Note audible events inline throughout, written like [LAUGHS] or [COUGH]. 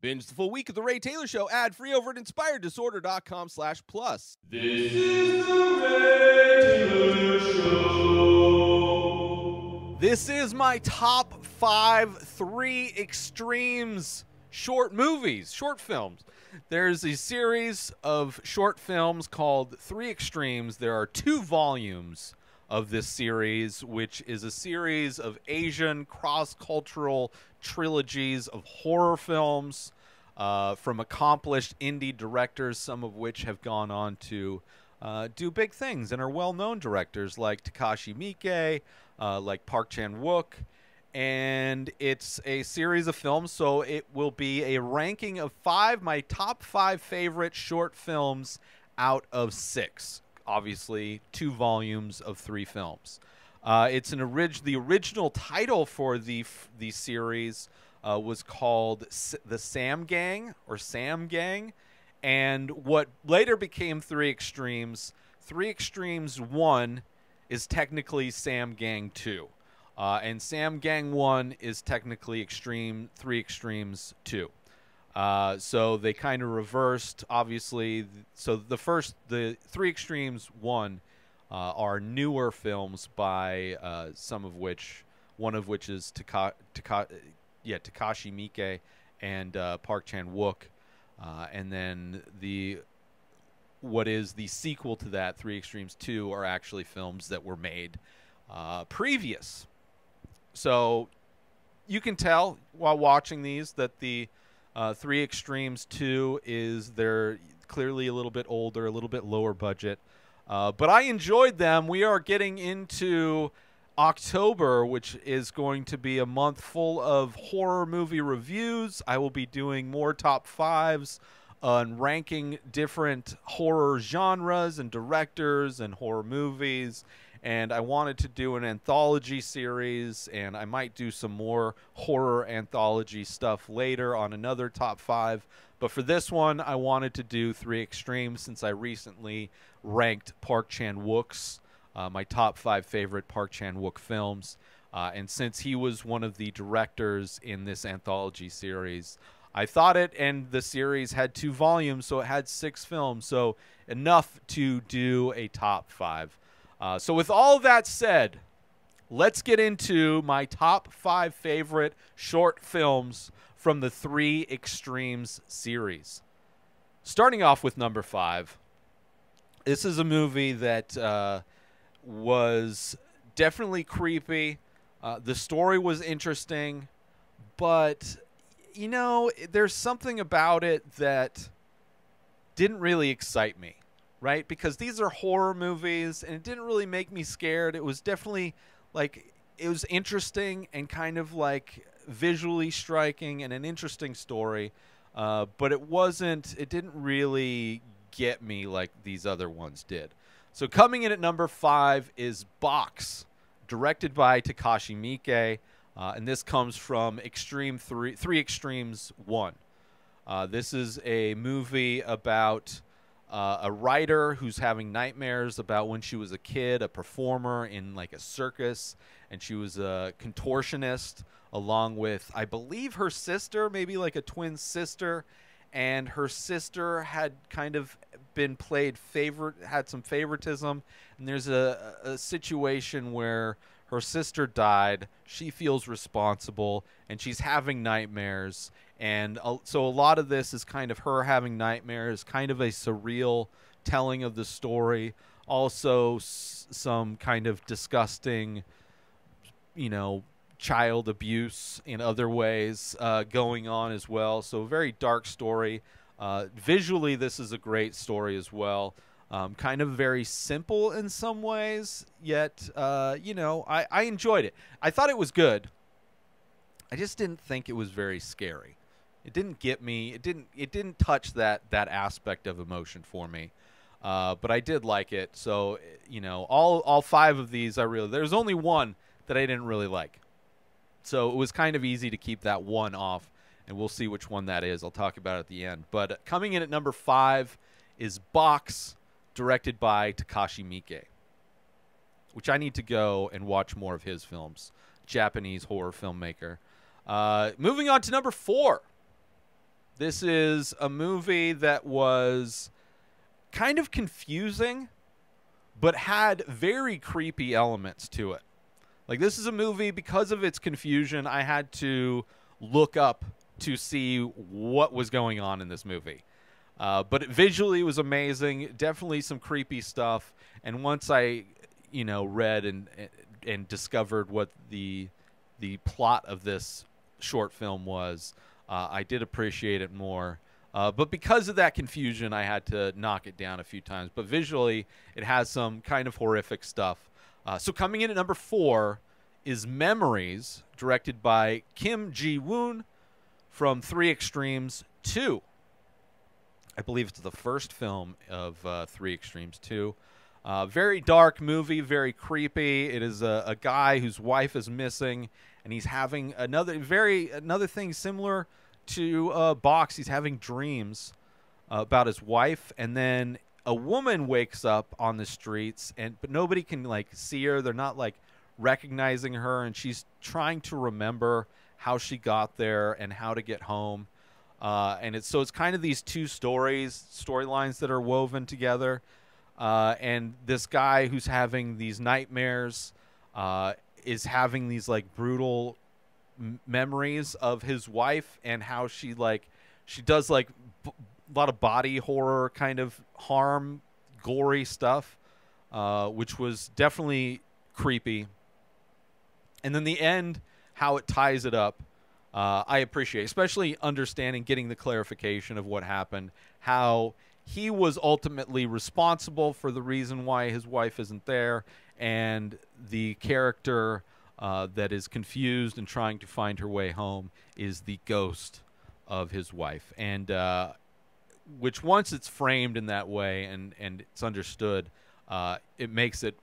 Binge the full week of The Ray Taylor Show ad free over at inspireddisorder.com slash plus. This is the Ray Taylor Show. This is my top five three extremes short movies, short films. There's a series of short films called Three Extremes. There are two volumes of this series, which is a series of Asian cross cultural trilogies of horror films uh, from accomplished indie directors, some of which have gone on to uh, do big things and are well known directors like Takashi Miike, uh, like Park Chan Wook. And it's a series of films, so it will be a ranking of five, my top five favorite short films out of six obviously two volumes of three films. Uh, it's an orig- the original title for the f- the series uh, was called S- the Sam Gang or Sam Gang, and what later became Three Extremes. Three Extremes One is technically Sam Gang Two, uh, and Sam Gang One is technically Extreme Three Extremes Two. Uh, so they kind of reversed, obviously. So the first, the Three Extremes one, uh, are newer films by uh, some of which, one of which is Taka, Taka, yeah, Takashi Miike and uh, Park Chan Wook, uh, and then the what is the sequel to that, Three Extremes two, are actually films that were made uh, previous. So you can tell while watching these that the uh, Three Extremes 2 is they're clearly a little bit older, a little bit lower budget. Uh, but I enjoyed them. We are getting into October, which is going to be a month full of horror movie reviews. I will be doing more top fives on ranking different horror genres and directors and horror movies and I wanted to do an anthology series, and I might do some more horror anthology stuff later on another top five. But for this one, I wanted to do Three Extremes since I recently ranked Park Chan Wook's, uh, my top five favorite Park Chan Wook films. Uh, and since he was one of the directors in this anthology series, I thought it, and the series had two volumes, so it had six films, so enough to do a top five. Uh, so, with all that said, let's get into my top five favorite short films from the Three Extremes series. Starting off with number five, this is a movie that uh, was definitely creepy. Uh, the story was interesting, but you know, there's something about it that didn't really excite me right? Because these are horror movies and it didn't really make me scared. It was definitely like it was interesting and kind of like visually striking and an interesting story. Uh, but it wasn't, it didn't really get me like these other ones did. So coming in at number five is Box, directed by Takashi Miike. Uh, and this comes from Extreme Three, Three Extremes One. Uh, this is a movie about uh, a writer who's having nightmares about when she was a kid, a performer in like a circus, and she was a contortionist along with, I believe, her sister, maybe like a twin sister, and her sister had kind of been played favorite, had some favoritism, and there's a, a situation where her sister died, she feels responsible, and she's having nightmares, and so a lot of this is kind of her having nightmares, kind of a surreal telling of the story. Also, s- some kind of disgusting, you know, child abuse in other ways uh, going on as well. So, a very dark story. Uh, visually, this is a great story as well. Um, kind of very simple in some ways, yet, uh, you know, I, I enjoyed it. I thought it was good. I just didn't think it was very scary. It didn't get me. It didn't. It didn't touch that that aspect of emotion for me. Uh, but I did like it. So you know, all all five of these I really. There's only one that I didn't really like. So it was kind of easy to keep that one off, and we'll see which one that is. I'll talk about it at the end. But coming in at number five is Box, directed by Takashi Miike, which I need to go and watch more of his films. Japanese horror filmmaker. Uh, moving on to number four This is a movie that was kind of confusing, but had very creepy elements to it. Like, this is a movie, because of its confusion, I had to look up to see what was going on in this movie. Uh, but it visually it was amazing. Definitely some creepy stuff. And once I, you know, read and and discovered what the the plot of this short film was, uh, I did appreciate it more. Uh, but because of that confusion, I had to knock it down a few times. But visually, it has some kind of horrific stuff. Uh, so coming in at number four is Memories, directed by Kim Ji Woon from Three Extremes 2. I believe it's the first film of uh, Three Extremes 2. Uh, very dark movie, very creepy. It is a, a, guy whose wife is missing, and he's having another very another thing similar to uh, Box. He's having dreams uh, about his wife, and then a woman wakes up on the streets, and but nobody can like see her. They're not like recognizing her, and she's trying to remember how she got there and how to get home. Uh, and it's so it's kind of these two stories, storylines that are woven together. Uh, and this guy who's having these nightmares uh, is having these like brutal m- memories of his wife and how she like she does like b- a lot of body horror kind of harm, gory stuff, uh, which was definitely creepy. And then the end, how it ties it up uh, I appreciate, especially understanding, getting the clarification of what happened, how he was ultimately responsible for the reason why his wife isn't there, and the character uh, that is confused and trying to find her way home is the ghost of his wife, and uh, which once it's framed in that way and and it's understood, uh, it makes it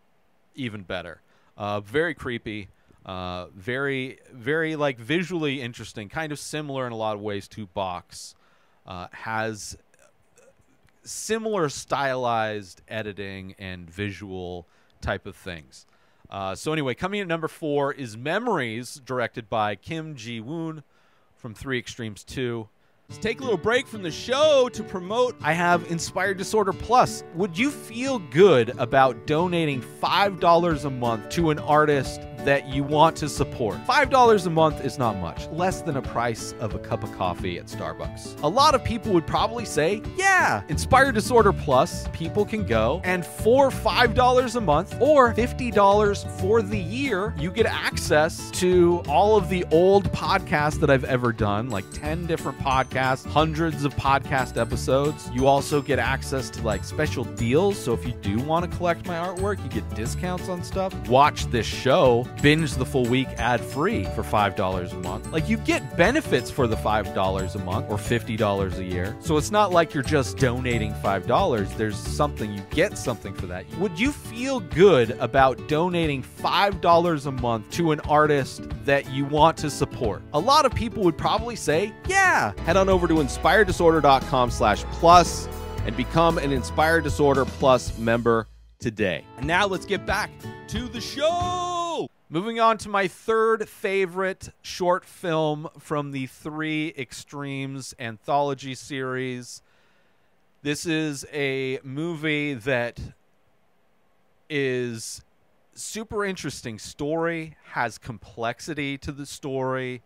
even better. Uh, very creepy. Uh, very, very like visually interesting, kind of similar in a lot of ways to Box. Uh, has similar stylized editing and visual type of things. Uh, so anyway, coming in at number four is Memories, directed by Kim Ji Woon from Three Extremes Two. Let's take a little break from the show to promote. I have Inspired Disorder Plus. Would you feel good about donating $5 a month to an artist that you want to support? $5 a month is not much, less than a price of a cup of coffee at Starbucks. A lot of people would probably say, yeah, Inspired Disorder Plus, people can go, and for $5 a month or $50 for the year, you get access to all of the old podcasts that I've ever done, like 10 different podcasts podcast, hundreds of podcast episodes. You also get access to like special deals. So if you do want to collect my artwork, you get discounts on stuff. Watch this show, binge the full week ad free for $5 a month. Like you get benefits for the $5 a month or $50 a year. So it's not like you're just donating $5. There's something, you get something for that. Would you feel good about donating $5 a month to an artist that you want to support? A lot of people would probably say, yeah. Head on over to inspireddisorder.com slash plus and become an Inspired Disorder Plus member today. And now let's get back to the show. Moving on to my third favorite short film from the Three Extremes anthology series. This is a movie that is super interesting story, has complexity to the story.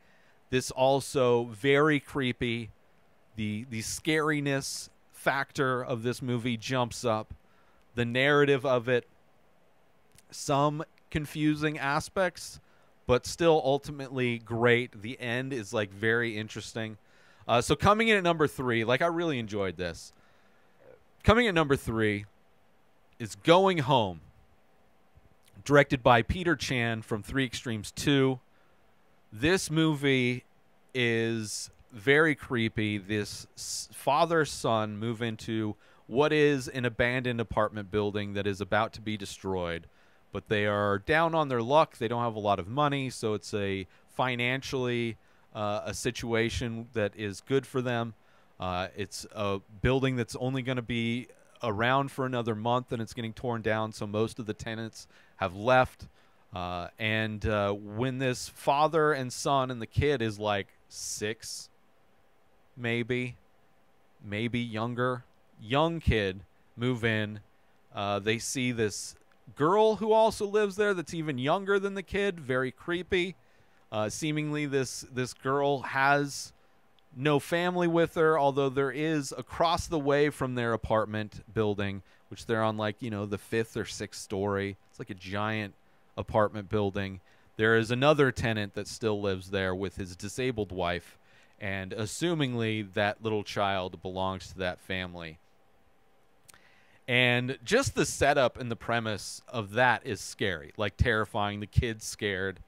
This also very creepy. The the scariness factor of this movie jumps up. The narrative of it some confusing aspects, but still ultimately great. The end is like very interesting. Uh, so coming in at number three, like I really enjoyed this. Coming at number three is Going Home, directed by Peter Chan from Three Extremes 2. This movie is very creepy. This father son move into what is an abandoned apartment building that is about to be destroyed but they are down on their luck. They don't have a lot of money, so it's a financially uh, a situation that is good for them. Uh, it's a building that's only going to be around for another month, and it's getting torn down. So most of the tenants have left. Uh, and uh, when this father and son and the kid is like six, maybe maybe younger, young kid move in. Uh, they see this girl who also lives there that's even younger than the kid, very creepy. Uh, seemingly, this this girl has no family with her, although there is across the way from their apartment building, which they're on like you know the fifth or sixth story. It's like a giant apartment building. There is another tenant that still lives there with his disabled wife, and assumingly that little child belongs to that family. And just the setup and the premise of that is scary, like terrifying. The kid's scared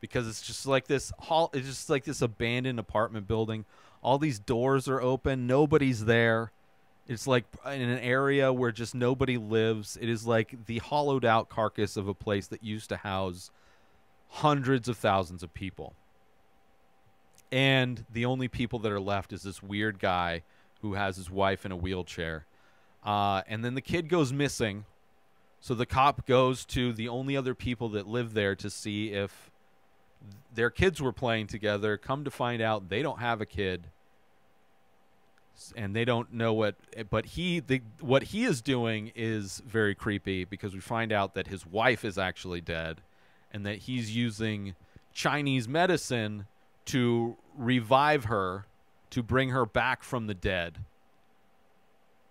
because it's just like this hall. It's just like this abandoned apartment building. All these doors are open. Nobody's there. It's like in an area where just nobody lives. It is like the hollowed out carcass of a place that used to house hundreds of thousands of people. And the only people that are left is this weird guy who has his wife in a wheelchair. Uh, and then the kid goes missing. So the cop goes to the only other people that live there to see if their kids were playing together. Come to find out, they don't have a kid, and they don't know what. Eh, but he, the what he is doing is very creepy because we find out that his wife is actually dead, and that he's using Chinese medicine to revive her, to bring her back from the dead,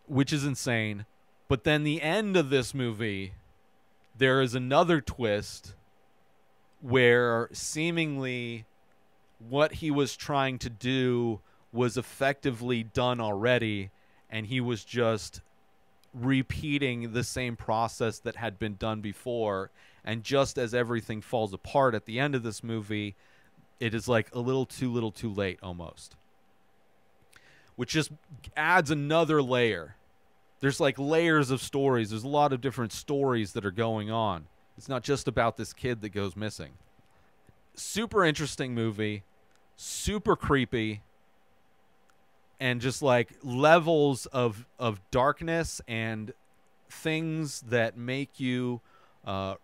which is insane. But then the end of this movie, there is another twist where seemingly what he was trying to do was effectively done already and he was just repeating the same process that had been done before. And just as everything falls apart at the end of this movie it is like a little too little too late almost. Which just adds another layer. There's like layers of stories. There's a lot of different stories that are going on. It's not just about this kid that goes missing. Super interesting movie, super creepy, and just like levels of of darkness and things that make you uh,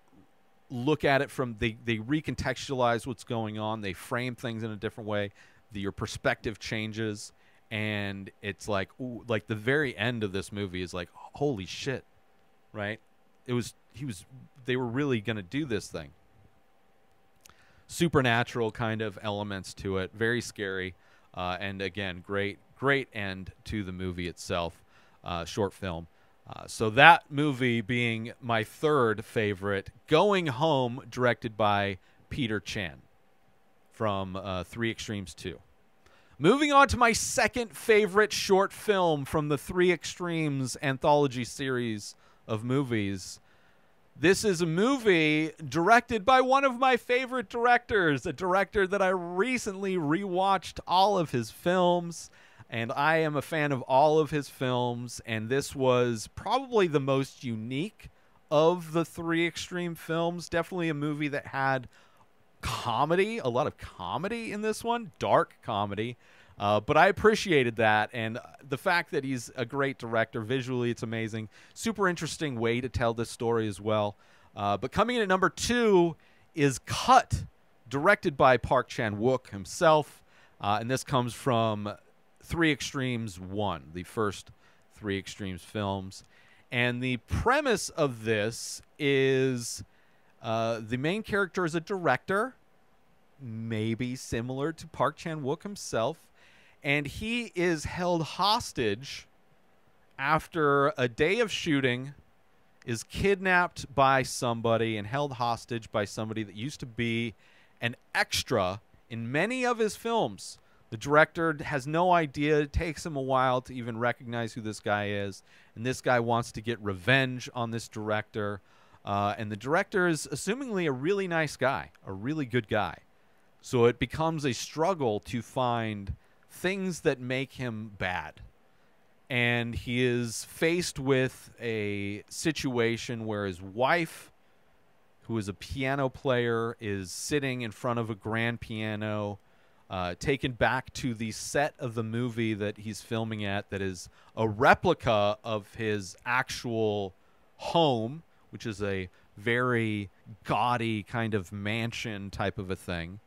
look at it from they they recontextualize what's going on. They frame things in a different way. The, your perspective changes, and it's like ooh, like the very end of this movie is like holy shit, right? It was he was they were really going to do this thing. Supernatural kind of elements to it, very scary, uh, and again, great, great end to the movie itself, uh, short film. Uh, so that movie being my third favorite, Going Home, directed by Peter Chan from uh, Three Extremes Two. Moving on to my second favorite short film from the Three Extremes anthology series of movies. This is a movie directed by one of my favorite directors, a director that I recently rewatched all of his films, and I am a fan of all of his films. And this was probably the most unique of the three extreme films. Definitely a movie that had comedy, a lot of comedy in this one, dark comedy. Uh, but I appreciated that, and the fact that he's a great director. Visually, it's amazing. Super interesting way to tell this story as well. Uh, but coming in at number two is Cut, directed by Park Chan Wook himself, uh, and this comes from Three Extremes One, the first Three Extremes films. And the premise of this is uh, the main character is a director, maybe similar to Park Chan Wook himself and he is held hostage after a day of shooting is kidnapped by somebody and held hostage by somebody that used to be an extra in many of his films. The director has no idea. It takes him a while to even recognize who this guy is. And this guy wants to get revenge on this director. Uh, and the director is assumingly a really nice guy, a really good guy. So it becomes a struggle to find things that make him bad. And he is faced with a situation where his wife, who is a piano player, is sitting in front of a grand piano, uh, taken back to the set of the movie that he's filming at, that is a replica of his actual home, which is a very gaudy kind of mansion type of a thing.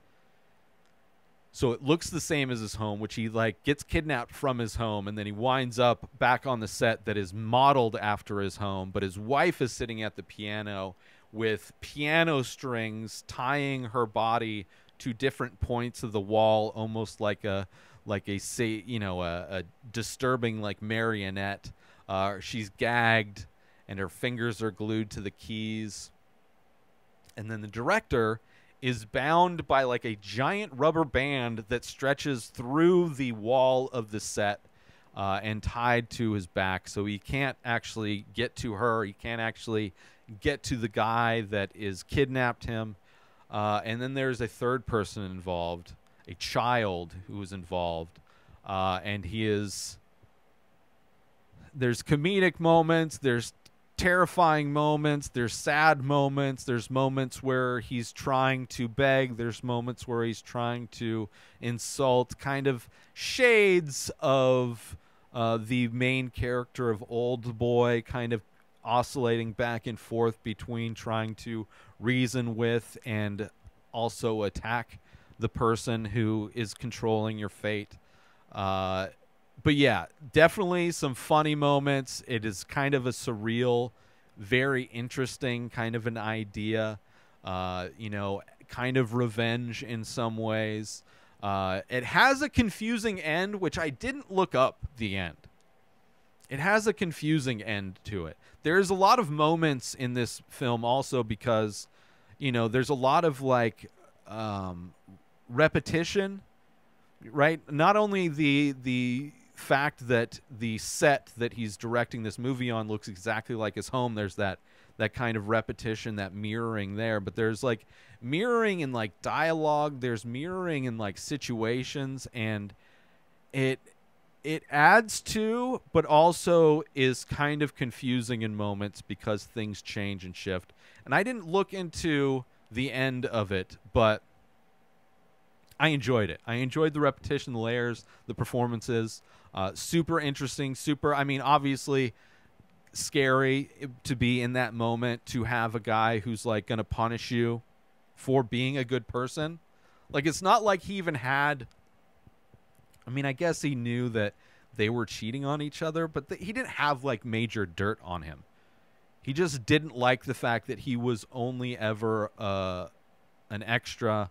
So it looks the same as his home, which he like gets kidnapped from his home, and then he winds up back on the set that is modeled after his home. But his wife is sitting at the piano with piano strings tying her body to different points of the wall, almost like a like a say you know a, a disturbing like marionette. Uh, she's gagged, and her fingers are glued to the keys. And then the director is bound by like a giant rubber band that stretches through the wall of the set uh, and tied to his back. So he can't actually get to her. He can't actually get to the guy that is kidnapped him. Uh, and then there's a third person involved, a child who is involved. Uh, and he is. There's comedic moments, there's terrifying moments, there's sad moments, there's moments where he's trying to beg, there's moments where he's trying to insult, kind of shades of uh, the main character of Old Boy, kind of oscillating back and forth between trying to reason with and also attack the person who is controlling your fate. Uh, but yeah, definitely some funny moments. It is kind of a surreal, very interesting kind of an idea. Uh, you know, kind of revenge in some ways. Uh, it has a confusing end, which I didn't look up the end. It has a confusing end to it. There's a lot of moments in this film also because, you know, there's a lot of like um, repetition, right? Not only the the fact that the set that he's directing this movie on looks exactly like his home. There's that that kind of repetition, that mirroring there. But there's like mirroring in like dialogue. There's mirroring in like situations, and it it adds to, but also is kind of confusing in moments because things change and shift. And I didn't look into the end of it, but I enjoyed it. I enjoyed the repetition, the layers, the performances. Uh, super interesting. Super. I mean, obviously scary to be in that moment to have a guy who's like going to punish you for being a good person. Like it's not like he even had. I mean, I guess he knew that they were cheating on each other, but th- he didn't have like major dirt on him. He just didn't like the fact that he was only ever uh, an extra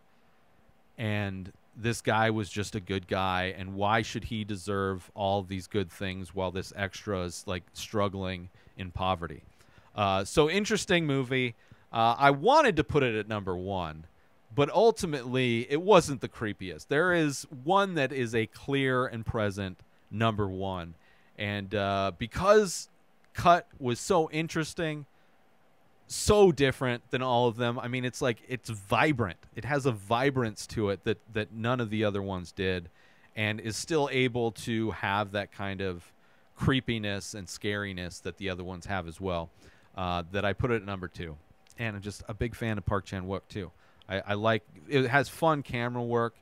and this guy was just a good guy and why should he deserve all these good things while this extra is like struggling in poverty uh, so interesting movie uh, i wanted to put it at number one but ultimately it wasn't the creepiest there is one that is a clear and present number one and uh, because cut was so interesting so different than all of them. I mean, it's like it's vibrant. It has a vibrance to it that that none of the other ones did, and is still able to have that kind of creepiness and scariness that the other ones have as well. Uh, that I put it at number two, and I'm just a big fan of Park Chan Wook too. I, I like it has fun camera work.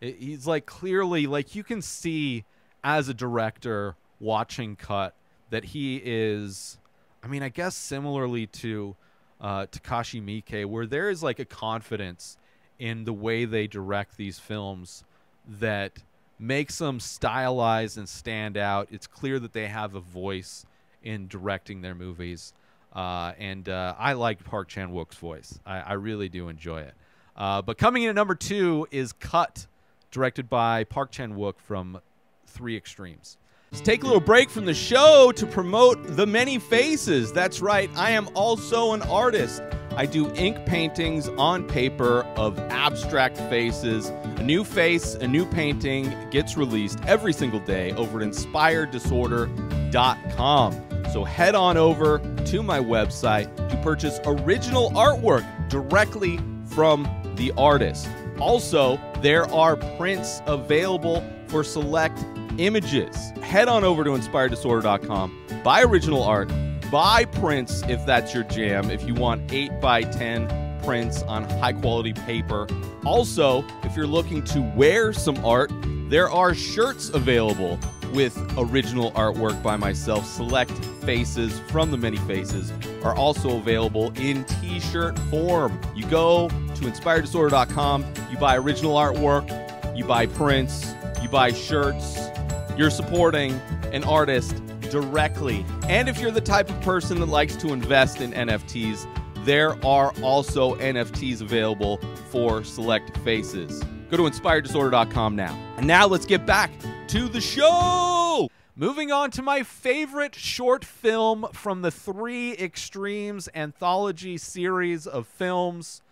It, he's like clearly like you can see as a director watching cut that he is. I mean, I guess similarly to uh, Takashi Miike, where there is like a confidence in the way they direct these films that makes them stylized and stand out. It's clear that they have a voice in directing their movies. Uh, and uh, I like Park Chan Wook's voice. I, I, really do enjoy it. Uh, but coming in at number two is Cut, directed by Park Chan Wook from Three Extremes. Let's take a little break from the show to promote The Many Faces. That's right, I am also an artist. I do ink paintings on paper of abstract faces. A new face, a new painting gets released every single day over at inspireddisorder.com. So head on over to my website to purchase original artwork directly from the artist. Also, there are prints available for select images. Head on over to inspireddisorder.com, buy original art, buy prints if that's your jam, if you want 8 by 10 prints on high quality paper. Also, if you're looking to wear some art, there are shirts available with original artwork by myself. Select faces from the many faces are also available in t shirt form. You go to inspireddisorder.com, you buy original artwork, you buy prints, you buy shirts, you're supporting an artist directly. And if you're the type of person that likes to invest in NFTs, there are also NFTs available for select faces. Go to inspireddisorder.com now. And now let's get back to the show. Moving on to my favorite short film from the Three Extremes anthology series of films.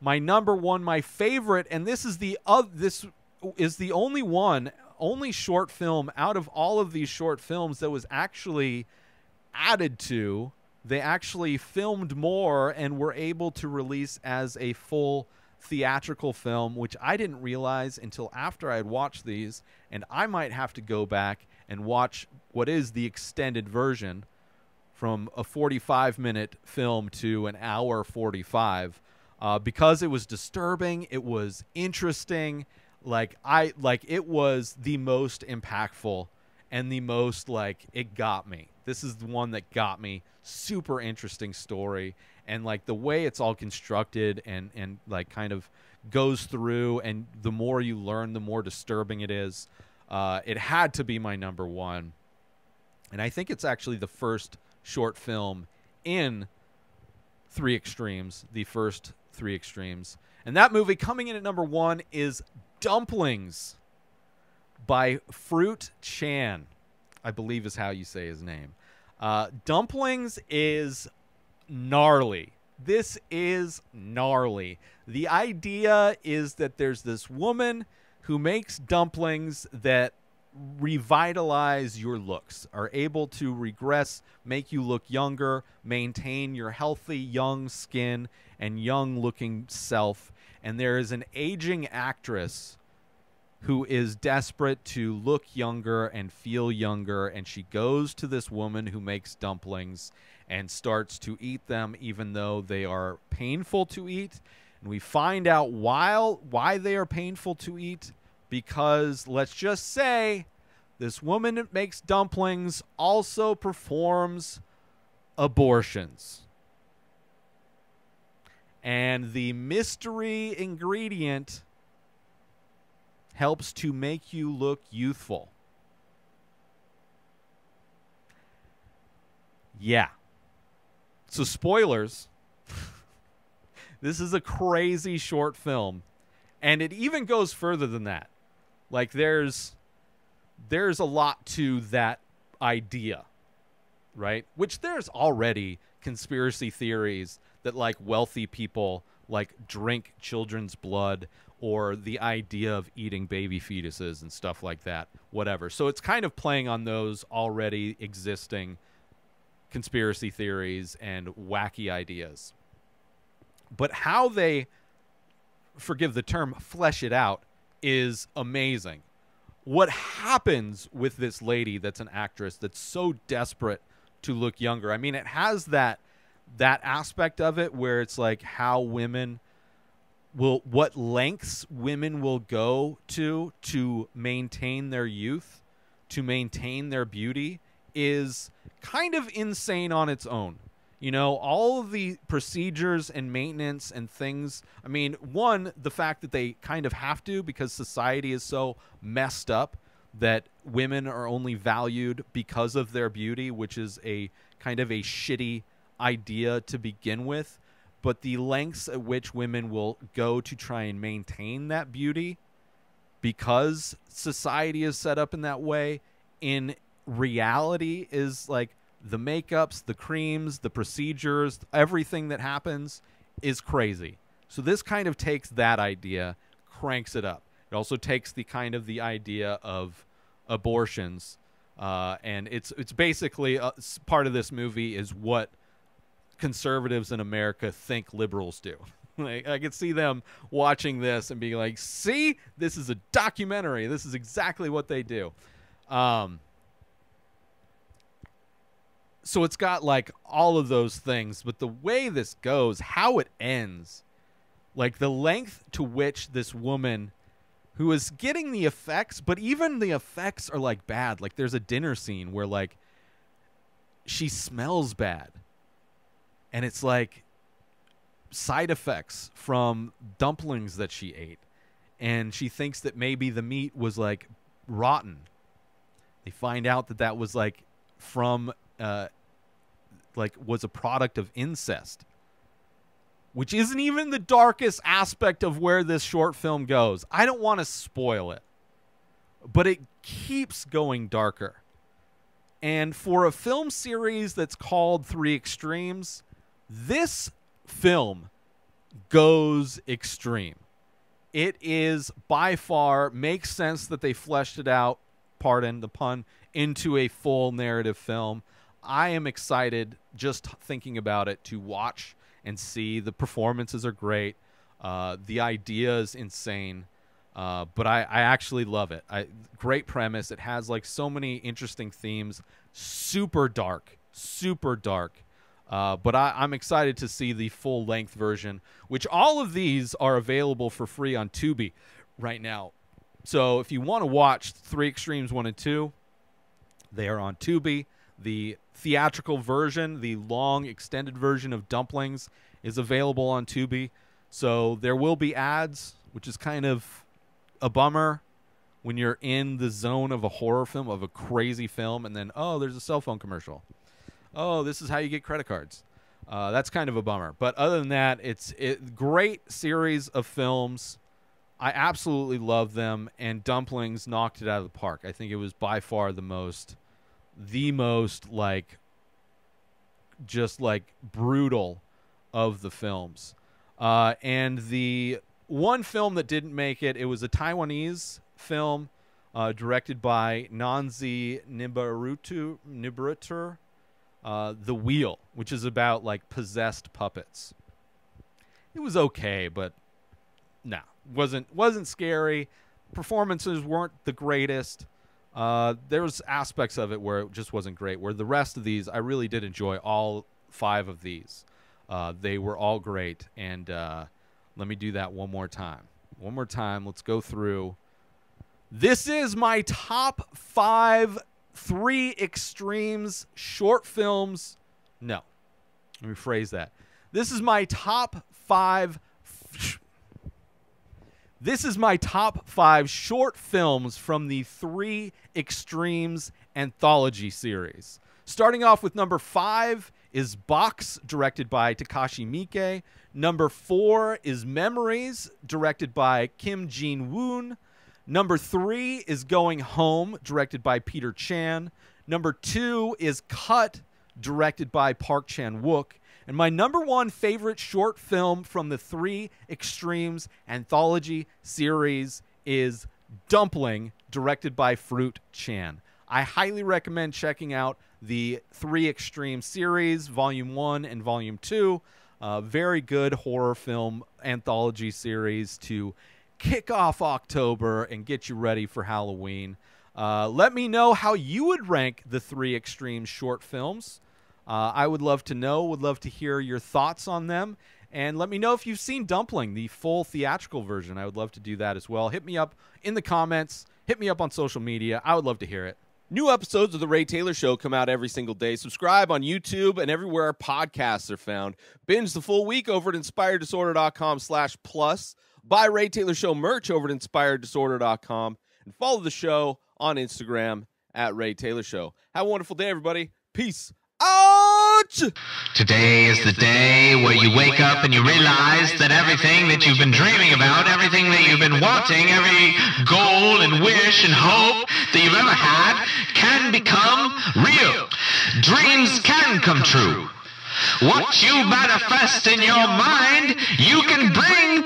My number one, my favorite, and this is the uh, this is the only one, only short film out of all of these short films that was actually added to. They actually filmed more and were able to release as a full theatrical film, which I didn't realize until after I had watched these, and I might have to go back and watch what is the extended version from a 45 minute film to an hour 45 uh, because it was disturbing it was interesting like i like it was the most impactful and the most like it got me. This is the one that got me. Super interesting story. And like the way it's all constructed and and like kind of goes through and the more you learn the more disturbing it is. Uh, it had to be my number one. And i think it's actually the first short film in three extremes. The first three extremes and that movie coming in at number one is dumplings by fruit chan i believe is how you say his name uh, dumplings is gnarly. This is gnarly. The idea is that there's this woman who makes dumplings that revitalize your looks, are able to regress, make you look younger, maintain your healthy young skin and young looking self. And there is an aging actress who is desperate to look younger and feel younger and she goes to this woman who makes dumplings and starts to eat them even though they are painful to eat and we find out while why they are painful to eat because let's just say this woman that makes dumplings also performs abortions and the mystery ingredient helps to make you look youthful. Yeah. So, spoilers. [LAUGHS] this is a crazy short film. And it even goes further than that. Like, there's. There's a lot to that idea, right? Which there's already conspiracy theories that like wealthy people like drink children's blood or the idea of eating baby fetuses and stuff like that, whatever. So it's kind of playing on those already existing conspiracy theories and wacky ideas. But how they, forgive the term, flesh it out is amazing. What happens with this lady that's an actress that's so desperate to look younger? I mean, it has that that aspect of it where it's like how women will what lengths women will go to to maintain their youth, to maintain their beauty is kind of insane on its own. You know, all of the procedures and maintenance and things. I mean, one, the fact that they kind of have to because society is so messed up that women are only valued because of their beauty, which is a kind of a shitty idea to begin with but the lengths at which women will go to try and maintain that beauty because society is set up in that way in reality is like the makeups, the creams, the procedures, everything that happens is crazy. So this kind of takes that idea, cranks it up. It also takes the kind of the idea of abortions, uh, and it's it's basically uh, part of this movie is what conservatives in America think liberals do. [LAUGHS] like, I could see them watching this and being like, "See, this is a documentary. This is exactly what they do." Um, so it's got like all of those things, but the way this goes, how it ends, like the length to which this woman who is getting the effects, but even the effects are like bad. Like there's a dinner scene where like she smells bad and it's like side effects from dumplings that she ate and she thinks that maybe the meat was like rotten. They find out that that was like from uh, like was a product of incest, which isn't even the darkest aspect of where this short film goes. I don't want to spoil it, but it keeps going darker. And for a film series that's called Three Extremes, this film goes extreme. It is by far makes sense that they fleshed it out, pardon the pun, into a full narrative film. I am excited just thinking about it to watch and see. The performances are great. Uh, the idea is insane. Uh, but I, I actually love it. I, great premise. It has like so many interesting themes. Super dark, super dark. Uh, but I, I'm excited to see the full length version, which all of these are available for free on Tubi right now. So if you want to watch Three Extremes 1 and 2, they are on Tubi. The theatrical version, the long extended version of Dumplings, is available on Tubi. So there will be ads, which is kind of a bummer when you're in the zone of a horror film, of a crazy film, and then, oh, there's a cell phone commercial. Oh, this is how you get credit cards. Uh, that's kind of a bummer. But other than that, it's it great series of films. I absolutely love them, and Dumplings knocked it out of the park. I think it was by far the most, the most like, just like brutal of the films. Uh, and the one film that didn't make it, it was a Taiwanese film uh, directed by Nanzi Nibarutu, Nibarutur, uh, The Wheel, which is about like possessed puppets. It was okay, but no, wasn't wasn't scary. Performances weren't the greatest. Uh, there was aspects of it where it just wasn't great. Where the rest of these, I really did enjoy all five of these. Uh, they were all great, and uh, let me do that one more time. One more time. Let's go through. This is my top five three extremes short films. No, let me phrase that. This is my top five. This is my top five short films from the Three Extremes anthology series. Starting off with number five is Box, directed by Takashi Miike. Number four is Memories, directed by Kim Jin Woon. Number three is Going Home, directed by Peter Chan. Number two is Cut, directed by Park Chan Wook. And my number one favorite short film from the Three Extremes anthology series is Dumpling, directed by Fruit Chan. I highly recommend checking out the Three Extreme series, Volume 1 and Volume 2. Uh, very good horror film anthology series to kick off October and get you ready for Halloween. Uh, let me know how you would rank the Three Extreme short films. Uh, I would love to know, would love to hear your thoughts on them. And let me know if you've seen Dumpling, the full theatrical version. I would love to do that as well. Hit me up in the comments, hit me up on social media. I would love to hear it. New episodes of The Ray Taylor Show come out every single day. Subscribe on YouTube and everywhere our podcasts are found. Binge the full week over at inspireddisorder.com slash plus. Buy Ray Taylor Show merch over at inspireddisorder.com. And follow the show on Instagram at Ray Taylor Show. Have a wonderful day, everybody. Peace out! Today is the day where you wake up and you realize that everything that you've been dreaming about, everything that you've been wanting, every goal and wish and hope that you've ever had can become real. Dreams can come true. What you manifest in your mind, you can bring